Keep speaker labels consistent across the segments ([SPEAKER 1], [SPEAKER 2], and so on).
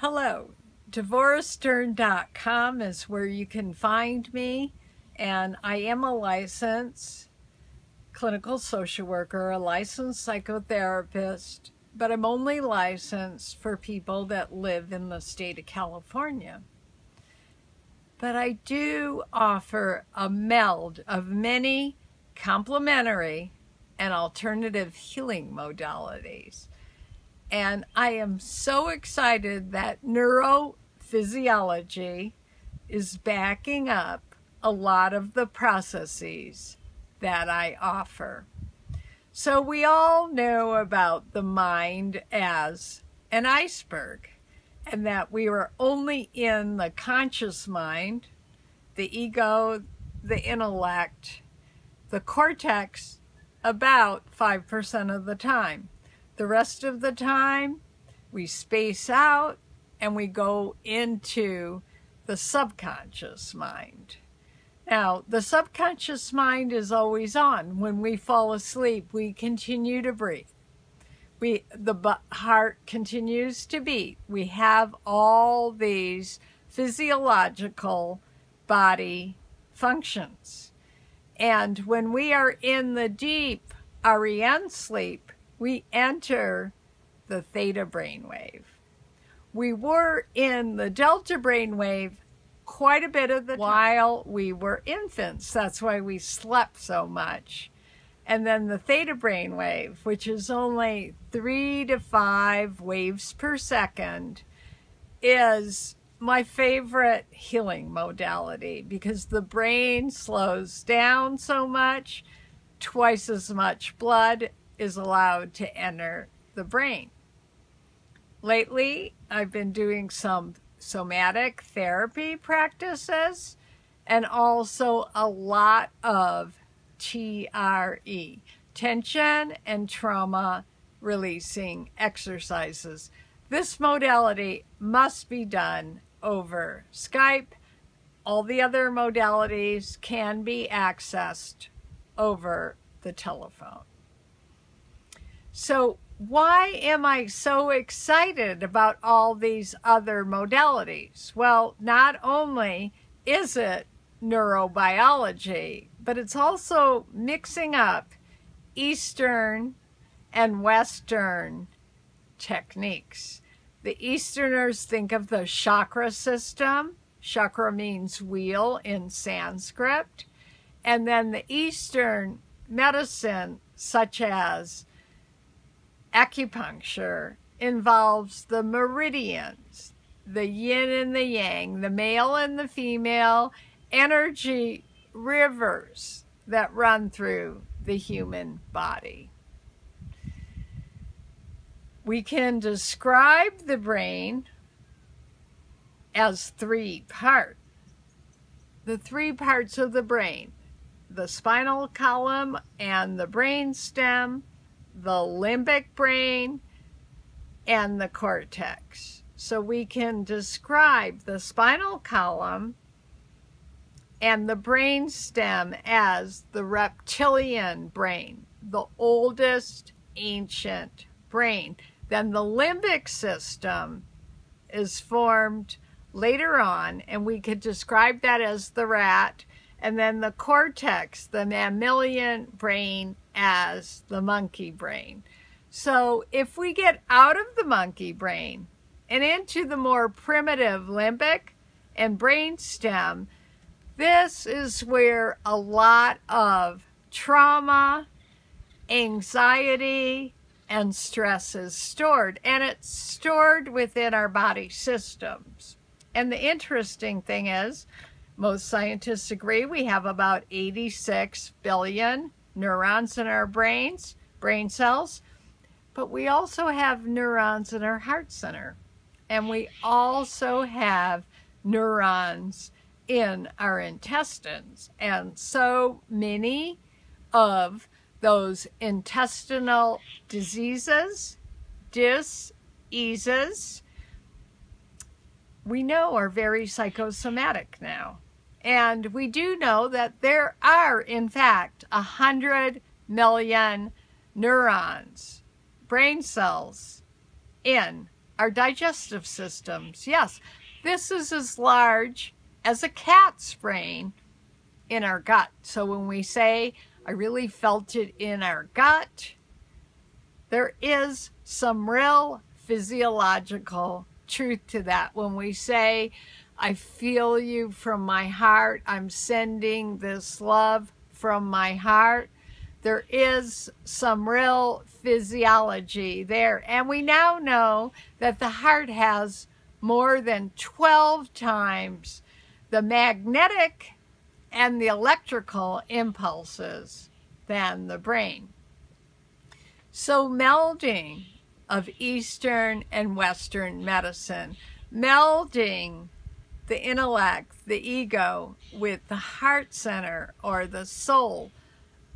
[SPEAKER 1] Hello, DevoraStern.com is where you can find me, and I am a licensed clinical social worker, a licensed psychotherapist, but I'm only licensed for people that live in the state of California. But I do offer a meld of many complementary and alternative healing modalities. And I am so excited that neurophysiology is backing up a lot of the processes that I offer. So, we all know about the mind as an iceberg, and that we are only in the conscious mind, the ego, the intellect, the cortex about 5% of the time. The rest of the time, we space out and we go into the subconscious mind. Now, the subconscious mind is always on. When we fall asleep, we continue to breathe. We, the heart continues to beat. We have all these physiological body functions. And when we are in the deep REM sleep, we enter the theta brainwave. We were in the delta brainwave quite a bit of the while we were infants. That's why we slept so much. And then the theta brainwave, which is only three to five waves per second, is my favorite healing modality because the brain slows down so much, twice as much blood is allowed to enter the brain. Lately, I've been doing some somatic therapy practices and also a lot of TRE, tension and trauma releasing exercises. This modality must be done over Skype. All the other modalities can be accessed over the telephone. So, why am I so excited about all these other modalities? Well, not only is it neurobiology, but it's also mixing up Eastern and Western techniques. The Easterners think of the chakra system. Chakra means wheel in Sanskrit. And then the Eastern medicine, such as acupuncture involves the meridians, the yin and the yang, the male and the female energy rivers that run through the human body. We can describe the brain as three parts. The three parts of the brain the spinal column and the brain stem the limbic brain, and the cortex. So we can describe the spinal column and the brain stem as the reptilian brain, the oldest ancient brain. Then the limbic system is formed later on, and we could describe that as the rat. And then the cortex, the mammalian brain, as the monkey brain. So if we get out of the monkey brain and into the more primitive limbic and brain stem, this is where a lot of trauma, anxiety, and stress is stored. And it's stored within our body systems. And the interesting thing is, most scientists agree we have about 86 billion neurons in our brains, brain cells, but we also have neurons in our heart center. And we also have neurons in our intestines. And so many of those intestinal diseases, diseases, we know are very psychosomatic now. And we do know that there are, in fact, 100 million neurons, brain cells, in our digestive systems. Yes, this is as large as a cat's brain in our gut. So when we say, I really felt it in our gut, there is some real physiological truth to that. When we say, I feel you from my heart, I'm sending this love from my heart, there is some real physiology there. And we now know that the heart has more than 12 times the magnetic and the electrical impulses than the brain. So, melding of Eastern and Western medicine, melding the intellect, the ego, with the heart center or the soul,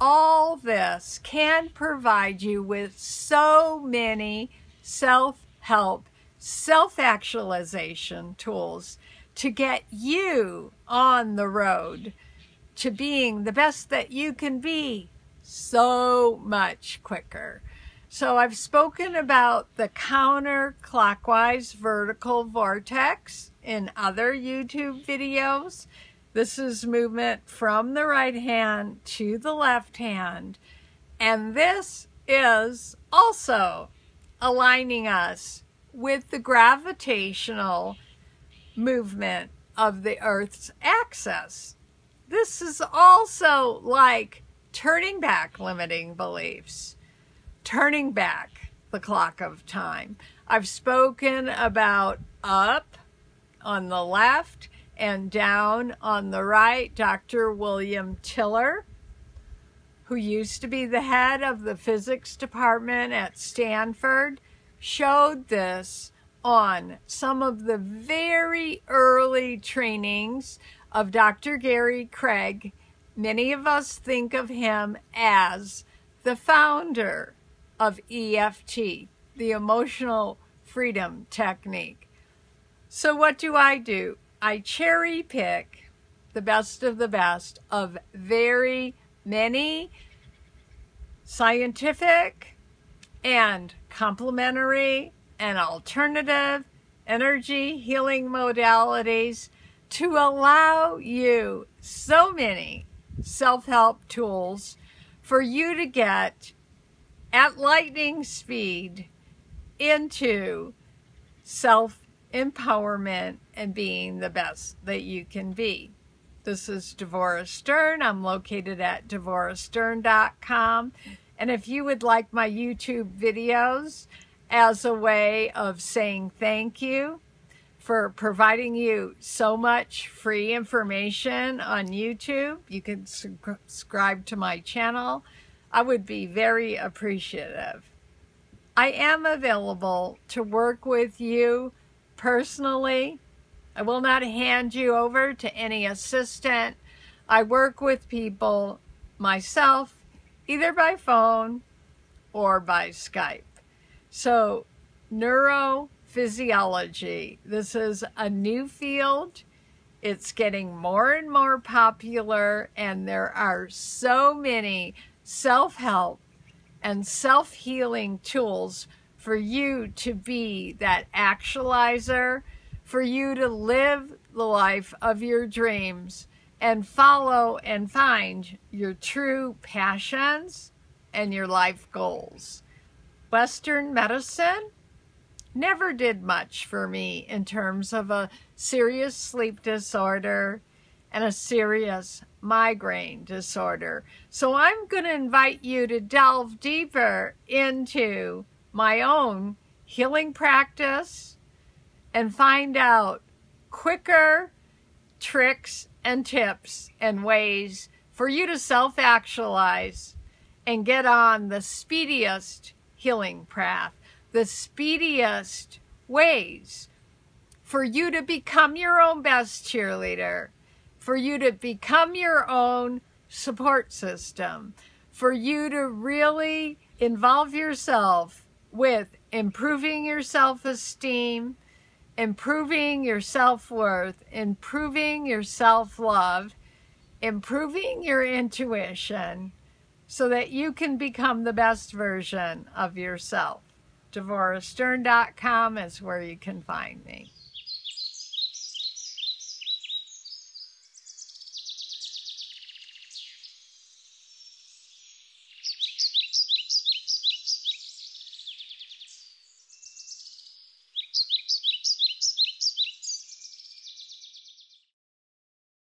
[SPEAKER 1] all this can provide you with so many self help, self actualization tools to get you on the road to being the best that you can be so much quicker. So I've spoken about the counterclockwise vertical vortex in other YouTube videos. This is movement from the right hand to the left hand. And this is also aligning us with the gravitational movement of the Earth's axis. This is also like turning back limiting beliefs, turning back the clock of time. I've spoken about up on the left and down on the right. Dr. William Tiller, who used to be the head of the physics department at Stanford, showed this on some of the very early trainings of Dr. Gary Craig. Many of us think of him as the founder of EFT, the emotional freedom technique. So, what do I do? I cherry pick the best of the best of very many scientific and complementary and alternative energy healing modalities to allow you so many self help tools for you to get at lightning speed into self empowerment and being the best that you can be. This is Devora Stern. I'm located at devorastern.com. And if you would like my YouTube videos, as a way of saying thank you for providing you so much free information on YouTube. You can subscribe to my channel. I would be very appreciative. I am available to work with you personally. I will not hand you over to any assistant. I work with people myself, either by phone or by Skype. So, neurophysiology, this is a new field. It's getting more and more popular, and there are so many self help and self healing tools for you to be that actualizer, for you to live the life of your dreams and follow and find your true passions and your life goals. Western medicine never did much for me in terms of a serious sleep disorder and a serious migraine disorder. So I'm going to invite you to delve deeper into my own healing practice and find out quicker tricks and tips and ways for you to self actualize and get on the speediest healing path, the speediest ways for you to become your own best cheerleader, for you to become your own support system, for you to really involve yourself with improving your self esteem, improving your self worth, improving your self love, improving your intuition so that you can become the best version of yourself. DevoraStern.com is where you can find me.